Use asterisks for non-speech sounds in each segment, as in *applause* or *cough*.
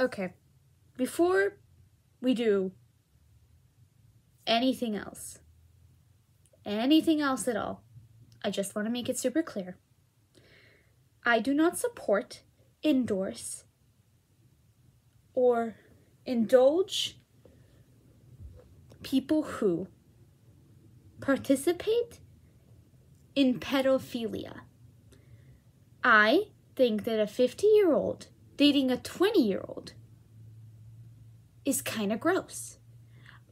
Okay, before we do anything else, anything else at all, I just want to make it super clear. I do not support, endorse, or indulge people who participate in pedophilia. I think that a 50 year old dating a 20 year old is kind of gross.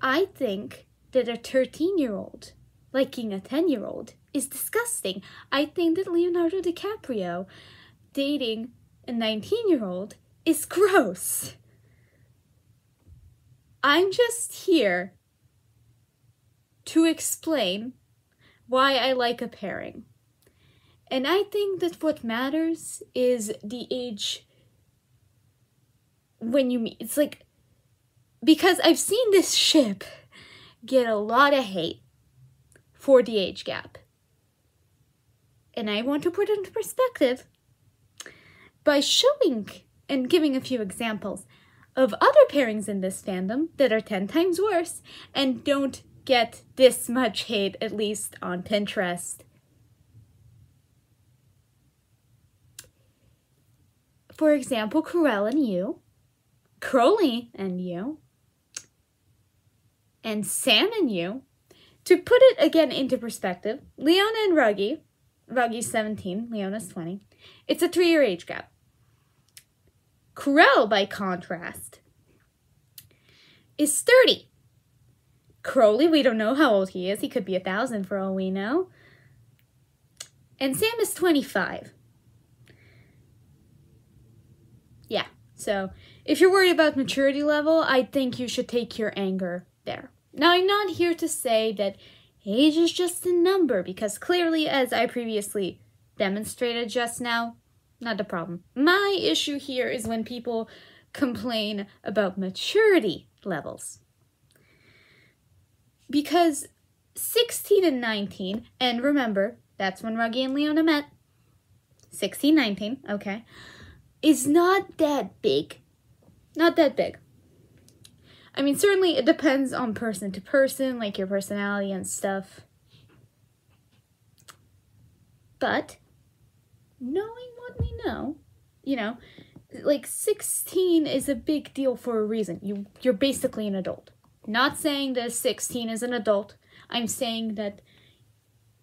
I think that a 13 year old liking a 10 year old is disgusting. I think that Leonardo DiCaprio dating a 19 year old is gross. I'm just here to explain why I like a pairing. And I think that what matters is the age when you meet. It's like, because I've seen this ship get a lot of hate for the age gap. And I want to put it into perspective by showing and giving a few examples of other pairings in this fandom that are 10 times worse and don't get this much hate, at least on Pinterest. For example, Crewel and you, Crowley and you, and Sam and you. To put it again into perspective, Leona and Ruggie, Ruggie's 17, Leona's 20, it's a three year age gap. Crow, by contrast, is 30. Crowley, we don't know how old he is. He could be a thousand for all we know. And Sam is 25. Yeah, so if you're worried about maturity level, I think you should take your anger there. Now, I'm not here to say that age is just a number, because clearly, as I previously demonstrated just now, not the problem. My issue here is when people complain about maturity levels. Because 16 and 19, and remember, that's when Ruggie and Leona met, 16, 19, okay, is not that big. Not that big. I mean, certainly it depends on person to person, like your personality and stuff. But knowing what we know, you know, like 16 is a big deal for a reason. You you're basically an adult. Not saying that 16 is an adult. I'm saying that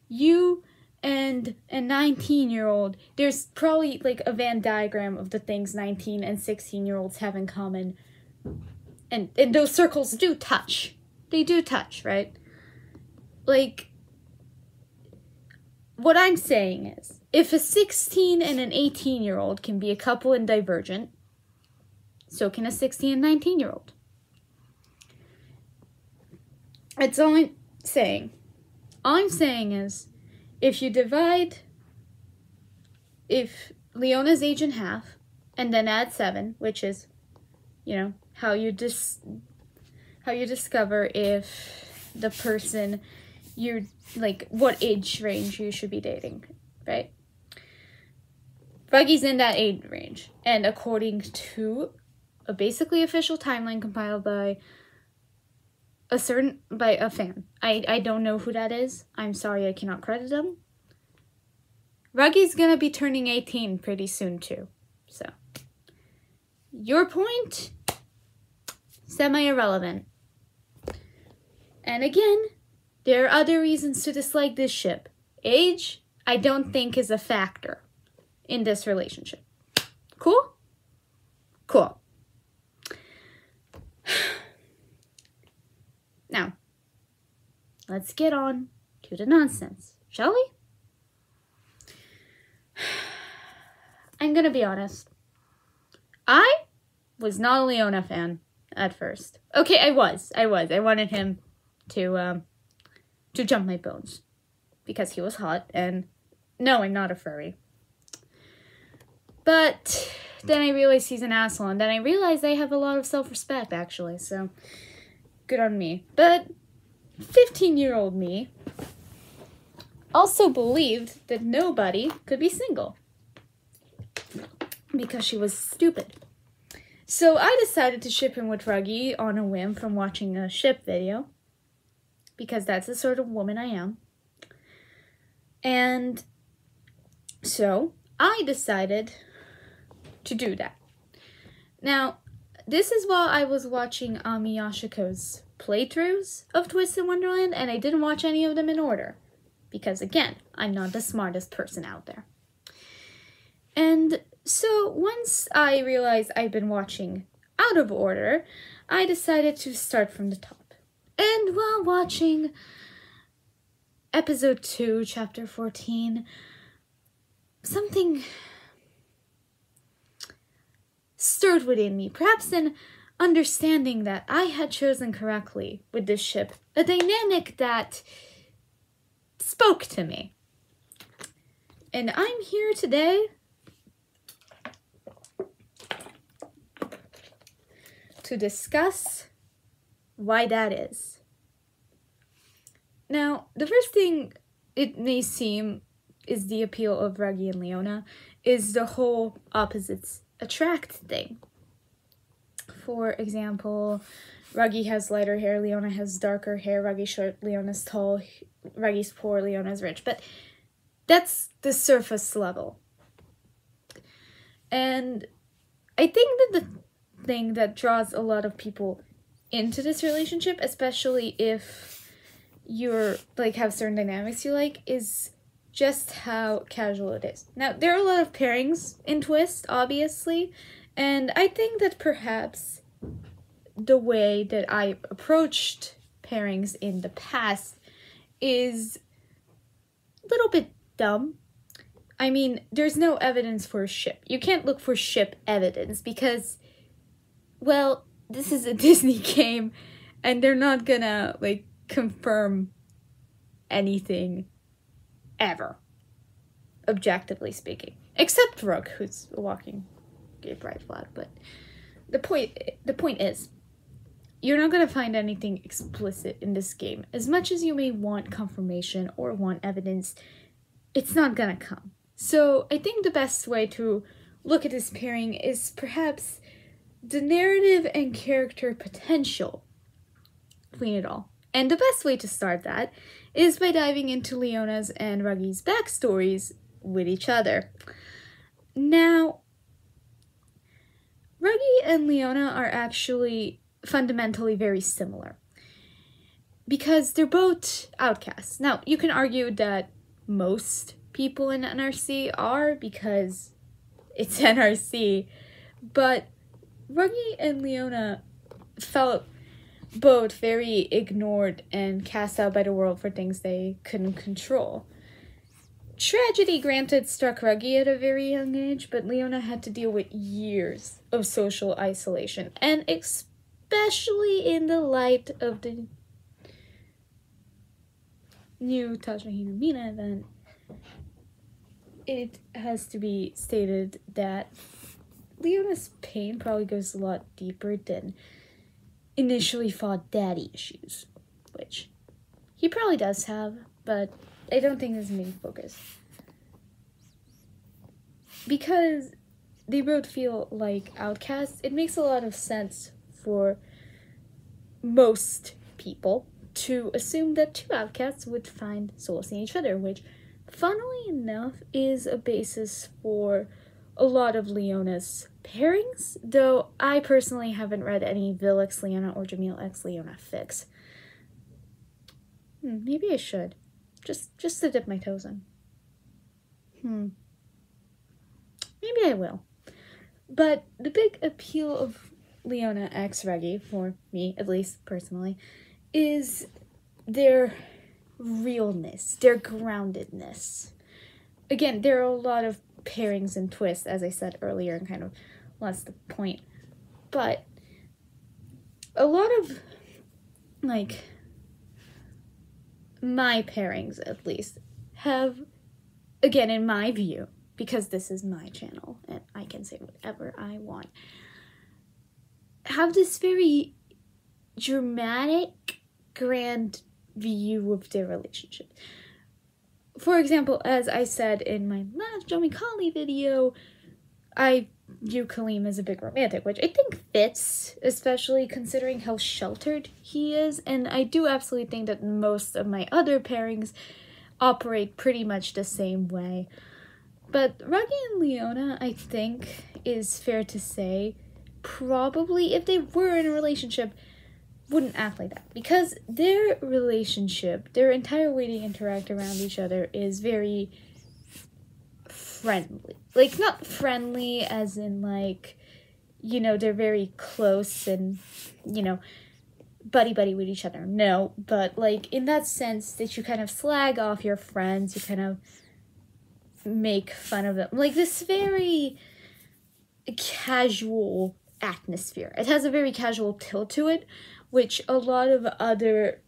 you and a 19 year old, there's probably like a Venn diagram of the things 19 and 16 year olds have in common. And, and those circles do touch. They do touch, right? Like, what I'm saying is if a 16 and an 18 year old can be a couple and divergent, so can a 16 and 19 year old. It's I'm saying. All I'm saying is if you divide if Leona's age in half and then add seven, which is, you know, how you dis how you discover if the person you're like what age range you should be dating, right? Ruggie's in that age range, and according to a basically official timeline compiled by a certain by a fan. I I don't know who that is. I'm sorry, I cannot credit them. Ruggie's gonna be turning 18 pretty soon too. So your point semi irrelevant. And again, there are other reasons to dislike this ship. Age, I don't think is a factor in this relationship. Cool? Cool. Now, let's get on to the nonsense, shall we? *sighs* I'm gonna be honest. I was not a Leona fan at first. Okay, I was. I was. I wanted him to um to jump my bones because he was hot and no, I'm not a furry. But then I realized he's an asshole and then I realized I have a lot of self-respect actually. So good on me. But 15-year-old me also believed that nobody could be single because she was stupid. So I decided to ship him with Ruggie on a whim from watching a ship video. Because that's the sort of woman I am. And so I decided to do that. Now, this is while I was watching um, Ami Yashiko's playthroughs of Twisted Wonderland, and I didn't watch any of them in order. Because again, I'm not the smartest person out there. And so once I realized I'd been watching out of order, I decided to start from the top. And while watching episode 2, chapter 14, something stirred within me, perhaps an understanding that I had chosen correctly with this ship, a dynamic that spoke to me. And I'm here today to discuss why that is. Now, the first thing it may seem is the appeal of Ruggie and Leona is the whole opposites attract thing. For example, Ruggie has lighter hair, Leona has darker hair, Ruggie's short, Leona's tall, Ruggie's poor, Leona's rich. But that's the surface level. And I think that the thing that draws a lot of people into this relationship, especially if you're like have certain dynamics you like, is just how casual it is. Now, there are a lot of pairings in Twist, obviously, and I think that perhaps the way that I approached pairings in the past is a little bit dumb. I mean, there's no evidence for a ship. You can't look for ship evidence because, well, this is a *laughs* Disney game and they're not gonna, like, confirm anything ever, objectively speaking. Except Rook, who's a walking gay pride flag. But the point, the point is, you're not going to find anything explicit in this game. As much as you may want confirmation or want evidence, it's not going to come. So I think the best way to look at this pairing is perhaps the narrative and character potential between it all. And the best way to start that is by diving into Leona's and Ruggie's backstories with each other. Now, Ruggie and Leona are actually fundamentally very similar because they're both outcasts. Now, you can argue that most people in NRC are because it's *laughs* NRC, but Ruggie and Leona felt both very ignored and cast out by the world for things they couldn't control. Tragedy, granted, struck Ruggie at a very young age, but Leona had to deal with years of social isolation, and especially in the light of the new Tasha Hinamina event, it has to be stated that Leona's pain probably goes a lot deeper than initially fought daddy issues, which he probably does have, but I don't think is main focus. Because they both feel like outcasts, it makes a lot of sense for most people to assume that two outcasts would find solace in each other, which, funnily enough, is a basis for a lot of Leona's pairings, though I personally haven't read any Vil Leona or Jamil X Leona fix. Hmm, maybe I should. Just just to dip my toes in. Hmm. Maybe I will. But the big appeal of Leona X Ruggie, for me at least personally, is their realness, their groundedness. Again, there are a lot of pairings and twists, as I said earlier, and kind of lost the point. But a lot of like my pairings at least have again in my view because this is my channel and I can say whatever I want have this very dramatic grand view of their relationship for example, as I said in my last Jomi Kali video, I view Kalim as a big romantic, which I think fits, especially considering how sheltered he is. And I do absolutely think that most of my other pairings operate pretty much the same way. But Ruggie and Leona, I think, is fair to say, probably, if they were in a relationship, wouldn't act like that. Because their relationship, their entire way to interact around each other is very friendly. Like, not friendly as in, like, you know, they're very close and, you know, buddy buddy with each other. No, but, like, in that sense that you kind of slag off your friends, you kind of make fun of them. Like, this very casual atmosphere. It has a very casual tilt to it, which a lot of other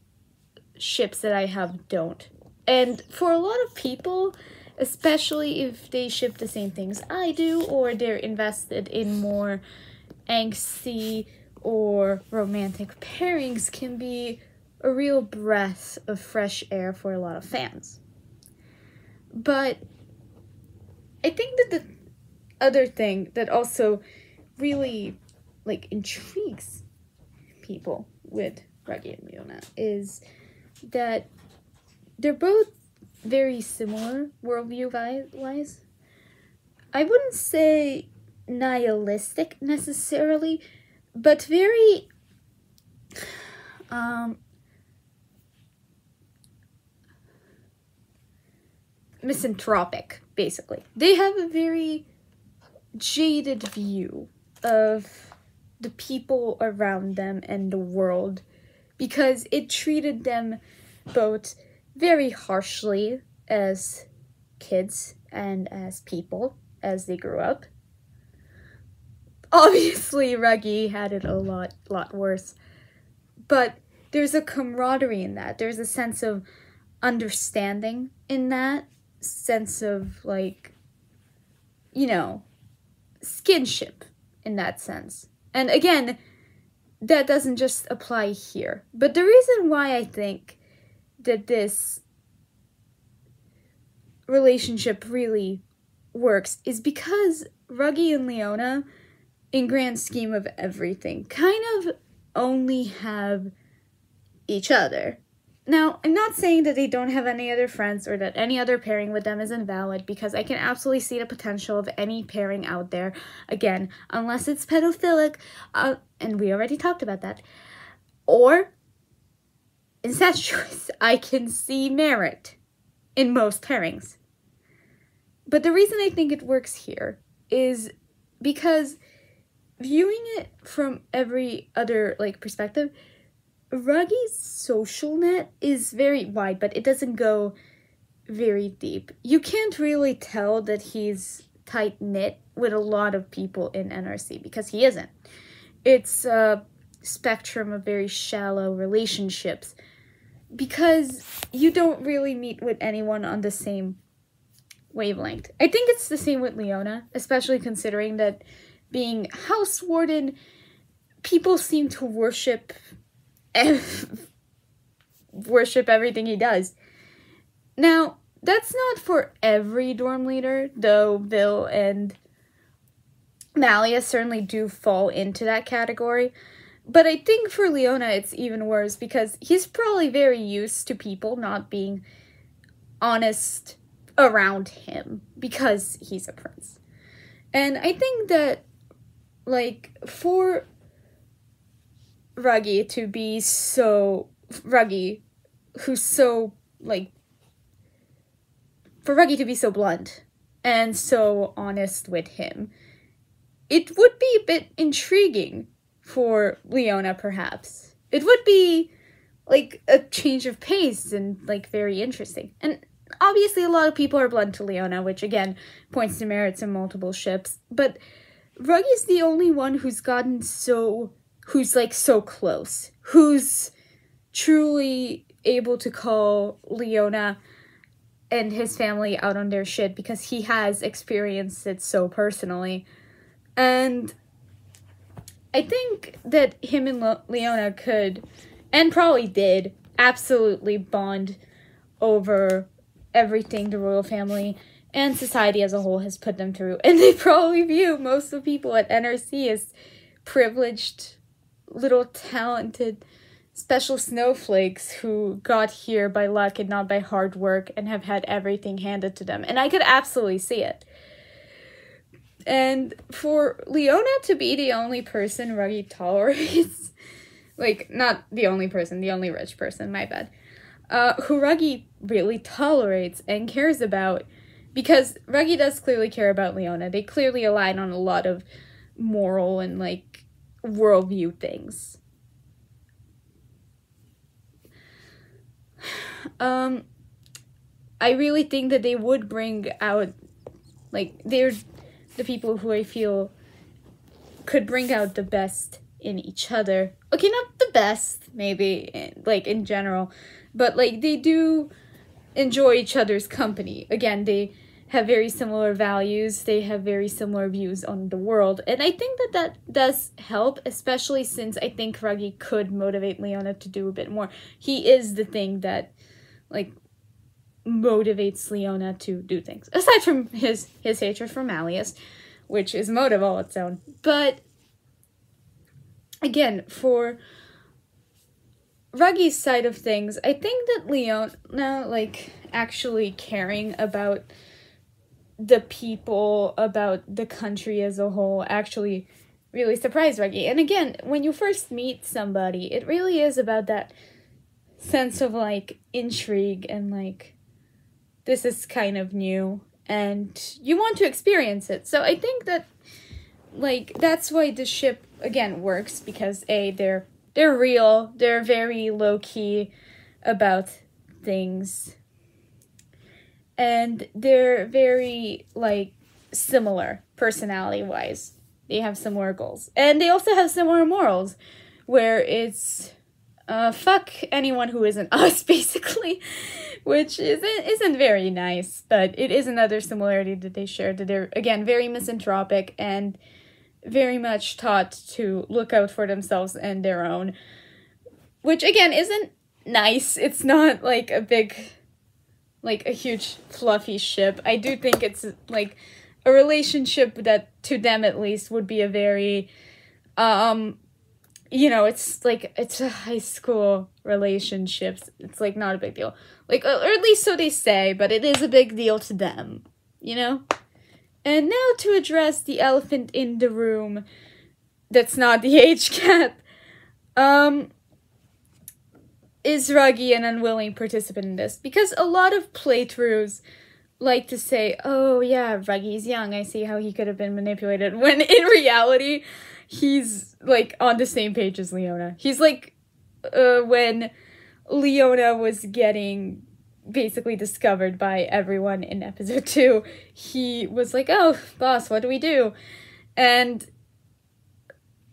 ships that I have don't. And for a lot of people, especially if they ship the same things I do or they're invested in more angsty or romantic pairings can be a real breath of fresh air for a lot of fans. But I think that the other thing that also really like intrigues people with Ruggie and Leona is that they're both very similar worldview wise. I wouldn't say nihilistic necessarily, but very um misanthropic basically. They have a very jaded view of the people around them and the world because it treated them both very harshly as kids and as people as they grew up. *laughs* Obviously, Ruggie had it a lot, lot worse. But there's a camaraderie in that. There's a sense of understanding in that sense of like, you know, skinship in that sense. And again, that doesn't just apply here. But the reason why I think that this relationship really works is because Ruggie and Leona, in grand scheme of everything, kind of only have each other. Now, I'm not saying that they don't have any other friends or that any other pairing with them is invalid because I can absolutely see the potential of any pairing out there. Again, unless it's pedophilic, uh, and we already talked about that, or incestuous, *laughs* I can see merit in most pairings. But the reason I think it works here is because viewing it from every other like perspective, Ruggie's social net is very wide, but it doesn't go very deep. You can't really tell that he's tight knit with a lot of people in NRC because he isn't. It's a spectrum of very shallow relationships because you don't really meet with anyone on the same wavelength. I think it's the same with Leona, especially considering that being house warden, people seem to worship *laughs* worship everything he does. Now, that's not for every dorm leader, though Vil and Malleus certainly do fall into that category. But I think for Leona it's even worse because he's probably very used to people not being honest around him because he's a prince. And I think that like for Ruggie to be so Ruggie, who's so like for Ruggie to be so blunt and so honest with him, it would be a bit intriguing for Leona, perhaps. It would be like a change of pace and like very interesting. And obviously, a lot of people are blunt to Leona, which again points to merits in multiple ships. But Ruggie's the only one who's gotten so who's like so close, who's truly able to call Leona and his family out on their shit because he has experienced it so personally. And I think that him and Le- Leona could, and probably did, absolutely bond over everything the royal family and society as a whole has put them through. *laughs* And they probably view most of the people at NRC as privileged, little talented, special snowflakes who got here by luck and not by hard work and have had everything handed to them. And I could absolutely see it. And for Leona to be the only person Ruggie tolerates, *laughs* like, not the only person, the only rich person, my bad, uh, who Ruggie really tolerates and cares about because Ruggie does clearly care about Leona. They clearly align on a lot of moral and like worldview things. Um, I really think that they would bring out, like, they're the people who I feel could bring out the best in each other. Okay, not the best, maybe, like, in general, but, like, they do enjoy each other's company. Again, they have very similar values, they have very similar views on the world. And I think that that does help, especially since I think Ruggie could motivate Leona to do a bit more. He is the thing that like motivates Leona to do things. Aside from his his hatred for Malleus, which is motive all its own. But again, for Ruggie's side of things, I think that Leona like actually caring about the people, about the country as a whole, actually really surprised Ruggie. And again, when you first meet somebody, it really is about that sense of like intrigue and like this is kind of new and you want to experience it. So I think that like that's why the ship again works because a they're they're real, they're very low key about things and they're very like similar personality wise. They have similar goals, and they also have similar morals, where it's uh, fuck anyone who isn't *laughs* us, basically, which isn't isn't very nice. But it is another similarity that they share. That they're again very misanthropic and very much taught to look out for themselves and their own, which again isn't nice. It's not like a big like a huge fluffy ship. I do think it's like a relationship that to them at least would be a very um you know, it's like it's a high school relationship. It's like not a big deal. Like or at least so they say, but it is a big deal to them, you know? And now to address the elephant in the room that's not the *laughs* age gap. Um is Ruggie an unwilling participant in this? Because a lot of playthroughs like to say, oh yeah, Ruggie's young, I see how he could have been manipulated, *laughs* when in reality, he's like on the same page as Leona. He's like, uh, when Leona was getting basically discovered by everyone in episode *laughs* two, he was like, oh, boss, what do we do? And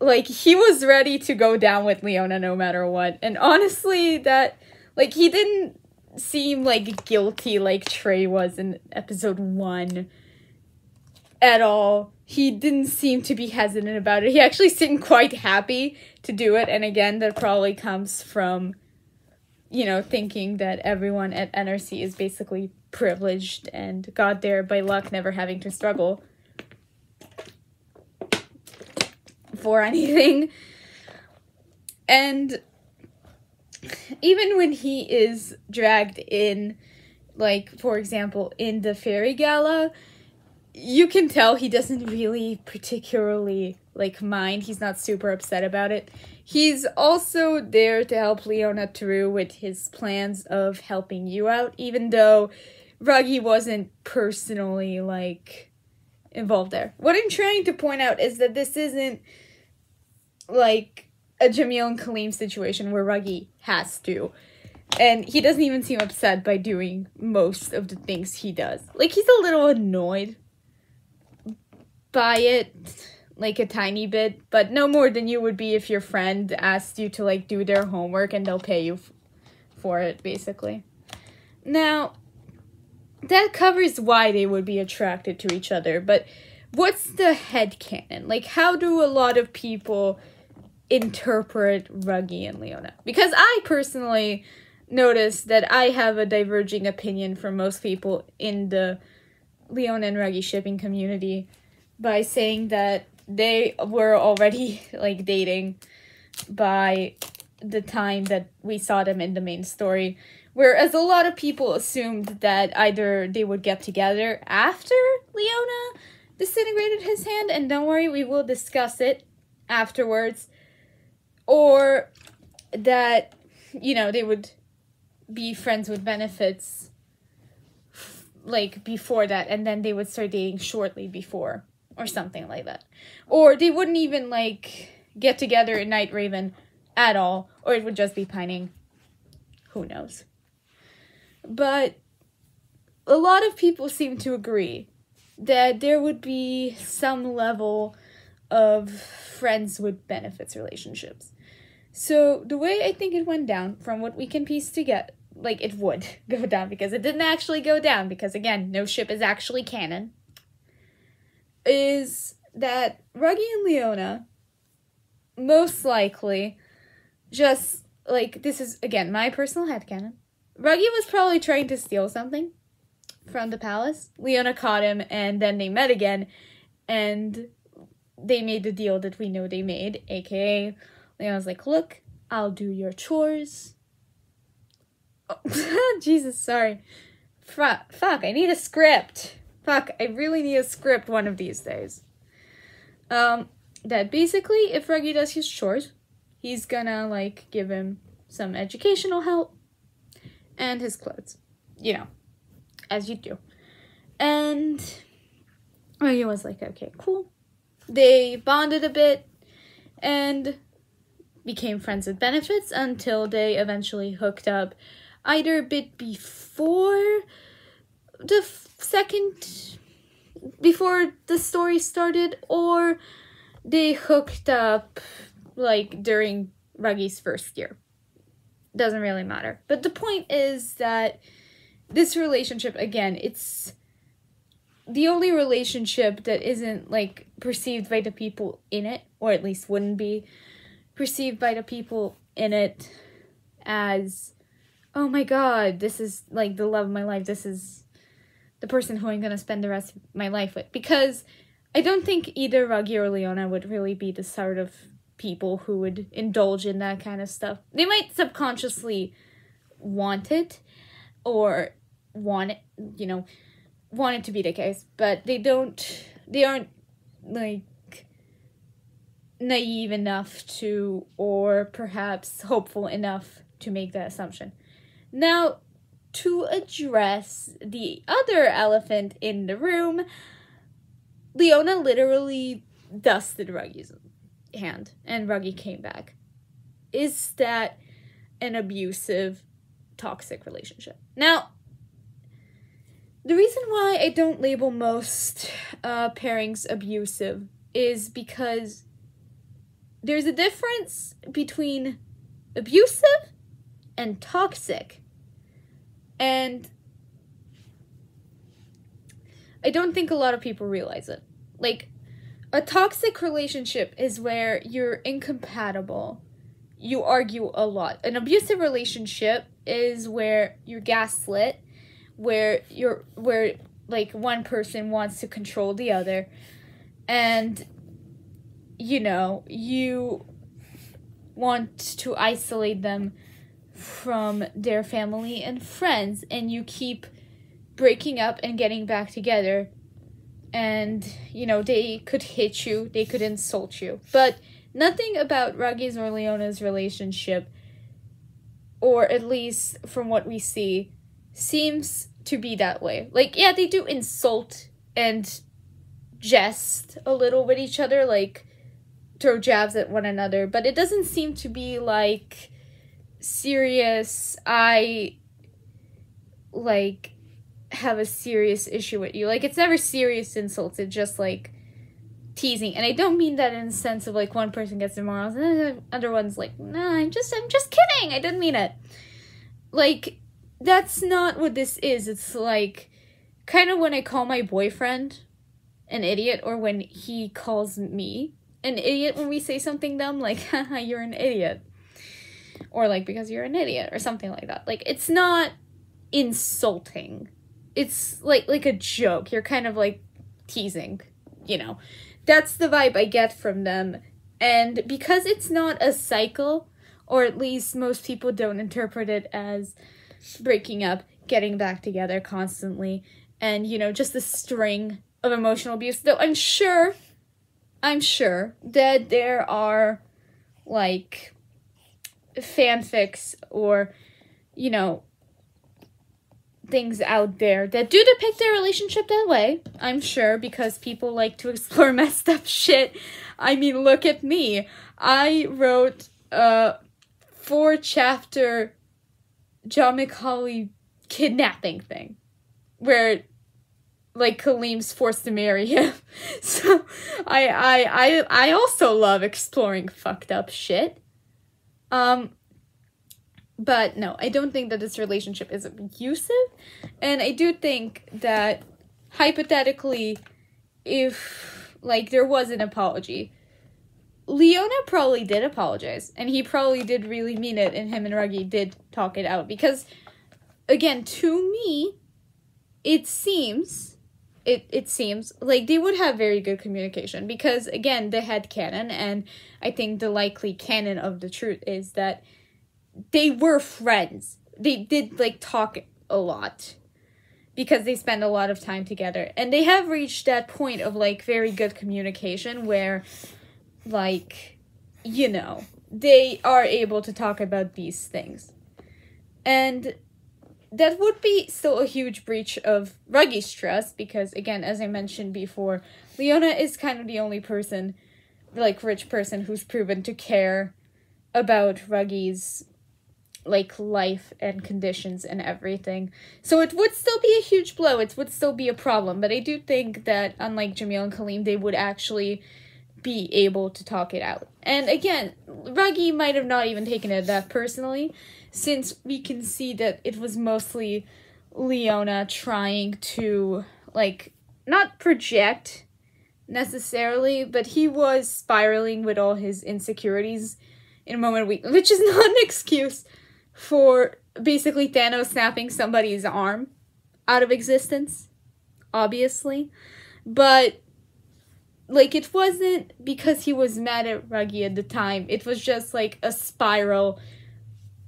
like he was ready to go down with Leona no matter what. And honestly, that like he didn't seem like guilty like Trey was in episode 1 at all. He didn't seem to be hesitant about it. He actually seemed quite happy to do it. And again, that probably comes from you know, thinking that everyone at NRC is basically privileged and got there by luck, never having to struggle. For *laughs* anything. And even when he is dragged in, like, for example, in the fairy gala, you can tell he doesn't really particularly like mind. He's not super upset about it. He's also there to help Leona through with his plans of helping you out, even though Ruggie wasn't personally like involved there. What I'm trying to point out is that this isn't like a Jamil and Kalim situation where Ruggie has to. And he doesn't even seem upset by doing most of the things he does. Like he's a little annoyed by it, like a tiny bit, but no more than you would be if your friend asked you to like do their homework and they'll pay you for it basically. Now, that covers why they would be attracted to each other, but what's the head canon? Like how do a lot of people interpret Ruggie and Leona. Because I personally notice that I have a diverging opinion from most people in the Leona and Ruggie shipping community by saying that they were already *laughs* like dating by the time that we saw them in the main story. Whereas a lot of people assumed that either they would get together after Leona disintegrated his hand, and don't worry, we will discuss it afterwards, or that, you know, they would be friends with benefits like before that, and then they would start dating shortly before, or something like that. Or they wouldn't even like get together in Night Raven at all, or it would just be pining. Who knows? But a lot of people seem to agree that there would be some level of friends with benefits relationships. So the way I think it went down, from what we can piece together, like it would *laughs* go down because it didn't actually go down because again, no ship is actually canon. Is that Ruggie and Leona most likely just like this is again my personal headcanon. Ruggie was probably trying to steal something from the palace. Leona caught him and then they met again and they made the deal that we know they made, aka Leona's like, Look, I'll do your chores. Oh, *laughs* Jesus, sorry. Fuck, fuck, I need a script. Fuck, I really need a script one of these days. Um, that basically, if Ruggie does his chores, he's gonna, like, give him some educational help and his clothes. You know, as you do. And Ruggie was like, okay, cool. They bonded a bit and became friends with benefits until they eventually hooked up either a bit before the second before the story started or they hooked up like during Ruggie's first year. Doesn't really matter. But the point is that this relationship again, it's the only relationship that isn't like perceived by the people in it, or at least wouldn't be perceived by the people in it as oh my god, this is like the love of my life. This is the person who I'm gonna spend the rest of my life with. Because I don't think either Ruggie or Leona would really be the sort of people who would indulge in that kind of stuff. They might subconsciously want it or want it, you know, want it to be the case, but they don't, they aren't like naive enough to, or perhaps hopeful enough to make that assumption. Now, to address the other elephant in the room, Leona literally dusted Ruggie's hand, and Ruggie came back. Is that an abusive, toxic relationship? Now, the reason why I don't label most uh, pairings abusive is because there's a difference between abusive and toxic. And I don't think a lot of people realize it. Like, a toxic relationship is where you're incompatible. You argue a lot. An abusive relationship is where you're gaslit, where you're where like one person wants to control the other and you know, you want to isolate them from their family and friends and you keep breaking up and getting back together. And you know they could hit you they could insult you. But nothing about Ruggie's or Leona's relationship or at least from what we see seems to be that way. Like yeah they do insult and jest a little with each other like throw jabs at one another but it doesn't seem to be like serious. I like have a serious issue with you. Like it's never serious insults it's just like teasing. And i don't mean that in the sense of like one person gets demoralized and the other one's like nah i'm just i'm just kidding. I didn't mean it. Like that's not what this is. It's like kind of when i call my boyfriend an idiot or when he calls me an idiot when we say something dumb like *laughs* haha you're an idiot or like because you're an idiot or something like that. Like it's not insulting. it's like like a joke. You're kind of like teasing, you know. That's the vibe I get from them. And because it's not a cycle, or at least most people don't interpret it as breaking up, getting back together constantly, and you know, just the string of emotional abuse. Though I'm sure, I'm sure that there are like fanfics or, you know, things out there that do depict their relationship that way. I'm sure because people like to *laughs* explore messed up shit. I mean, look at me. I wrote a four chapter John McCauley kidnapping thing where like Kalim's forced to marry him. *laughs* so I I I I also love exploring fucked up shit. Um but no, I don't think that this relationship is abusive. And I do think that hypothetically if like there was an apology, Leona probably did apologize and he probably did really mean it and him and Ruggie did talk it out because again, to me, it seems it it seems like they would have very good communication because again they had canon and i think the likely canon of the truth is that they were friends. They did like talk a lot because they spend a lot of time together. And they have reached that point of like very good communication where like you know they are able to talk about these things. And that would be still a huge breach of Ruggie's trust because, again, as I mentioned before, Leona is kind of the only person, like rich person, who's proven to care about Ruggie's like life and conditions and everything. So it would still be a huge blow. It would still be a problem. But I do think that unlike Jamil and Kalim, they would actually be able to talk it out. And again, Ruggie might have not even taken it that personally since we can see that it was mostly Leona trying to like not project necessarily, but he was spiraling with all his insecurities in a moment we which is *laughs* not an excuse for basically Thanos snapping somebody's arm out of existence, obviously. But like it wasn't because he was mad at Ruggie at the time. It was just like a spiral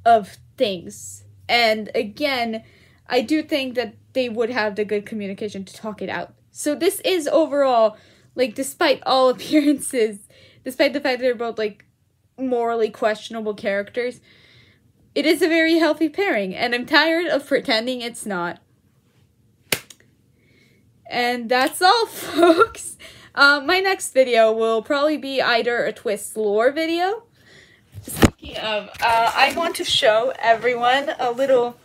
of things. And again, I do think that they would have the good communication to talk it out. So this is overall, like, despite all *laughs* appearances, despite the fact that they're both like morally questionable characters, it is a very healthy pairing, and I'm tired of pretending it's not. And that's all, *laughs* folks. Uh, my next video will probably be either a twist lore video Speaking of, uh, I want to show everyone a little,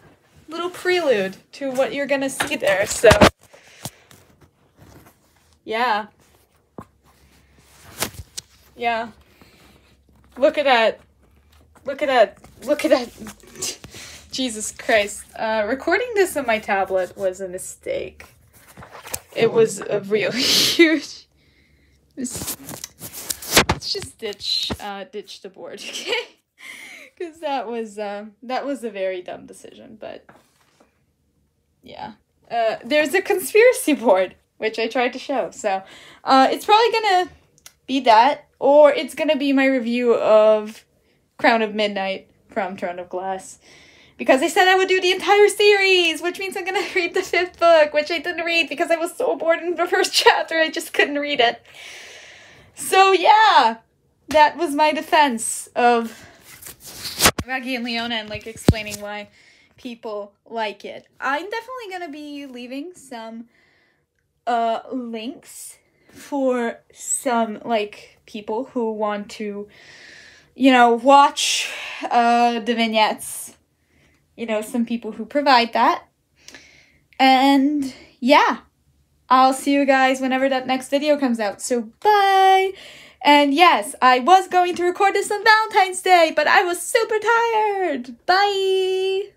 little prelude to what you're gonna see there. So, yeah, yeah. Look at that. Look at that. Look at that. *laughs* Jesus Christ. Uh, recording this on my tablet was a mistake. It was a real *laughs* huge. Let's just ditch uh, ditch the board, *laughs* okay? Because that was uh, that was a very dumb decision, but yeah. Uh, there's a conspiracy *laughs* board which I tried to show, so uh, it's probably gonna be that, or it's gonna be my review of Crown of Midnight from Throne of Glass. Because I said I would do the entire series, which means I'm gonna *laughs* read the fifth book, which I didn't read because I was so bored in the *laughs* first chapter, I just couldn't read it. So yeah, that was my defense of Ruggie and Leona and like explaining why people like it. I'm definitely gonna be leaving some uh links for some like people who want to you know watch uh the vignettes you know some people who provide that and yeah I'll see you guys whenever that next video comes out. So bye! And yes, I was going to record this on Valentine's Day, but I was super tired. Bye!